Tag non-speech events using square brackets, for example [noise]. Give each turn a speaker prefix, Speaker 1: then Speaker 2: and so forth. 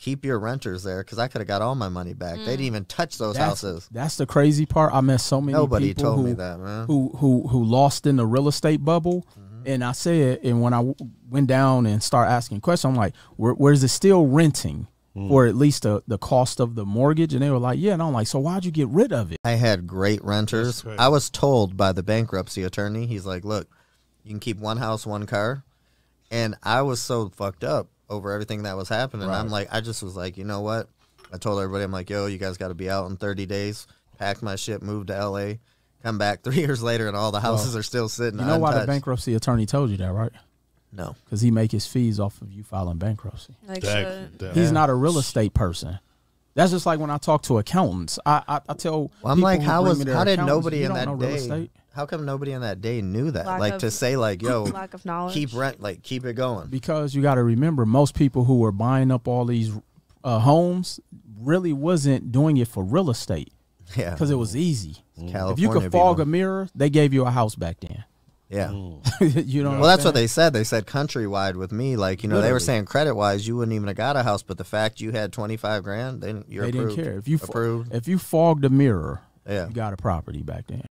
Speaker 1: keep your renters there because I could have got all my money back. They didn't even touch those
Speaker 2: That's,
Speaker 1: houses.
Speaker 2: that's the crazy part. I met so many
Speaker 1: Nobody
Speaker 2: people
Speaker 1: told
Speaker 2: who,
Speaker 1: me that, man.
Speaker 2: who who who lost in the real estate bubble.
Speaker 1: Mm-hmm.
Speaker 2: And I said, and when I w- went down and start asking questions, I'm like, Where, "Where's it still renting
Speaker 1: Mm.
Speaker 2: for at least the the cost of the mortgage?" And they were like, "Yeah." And I'm like, "So why'd you get rid of it?"
Speaker 1: I had great renters.
Speaker 3: crazy.
Speaker 1: I was told by the bankruptcy attorney, he's like, look, you can keep one house, one car. And I was so fucked up over everything that was happening. I'm like, I just was like, you know what? I told everybody, I'm like, yo, you guys got to be out in 30 days. Packed my shit, moved to LA, come back [laughs] three years later, and all the houses are still sitting.
Speaker 2: You know why the bankruptcy attorney told you that, right?
Speaker 1: No.
Speaker 2: Because he make his fees off of you filing bankruptcy.
Speaker 4: Like,
Speaker 3: That-
Speaker 4: shit.
Speaker 2: He's not a real estate person. That's just like when I talk to accountants. I I, I tell.
Speaker 1: Well, I'm
Speaker 2: people
Speaker 1: like,
Speaker 2: who
Speaker 1: how was how did nobody in that day? How come nobody in that day knew that?
Speaker 4: Lack
Speaker 1: like
Speaker 4: of-
Speaker 1: to say like, yo, [laughs]
Speaker 4: Lack of knowledge.
Speaker 1: keep rent, like keep it going.
Speaker 2: Because you got to remember, most people who were buying up all these uh, homes really wasn't doing it for real estate
Speaker 1: Yeah,
Speaker 2: because it was easy.
Speaker 1: California
Speaker 2: If you could fog
Speaker 1: people.
Speaker 2: a mirror, they gave you a house back then.
Speaker 1: Yeah. Mm. [laughs]
Speaker 2: you know.
Speaker 1: Well, that's what they said. They said countrywide with me, like you know, they were saying credit wise, you wouldn't even have got a house, but the fact you had twenty five grand, they didn't. You're
Speaker 2: they didn't care if you
Speaker 1: approved.
Speaker 2: if you fogged a mirror.
Speaker 1: Yeah.
Speaker 2: You got a property back then.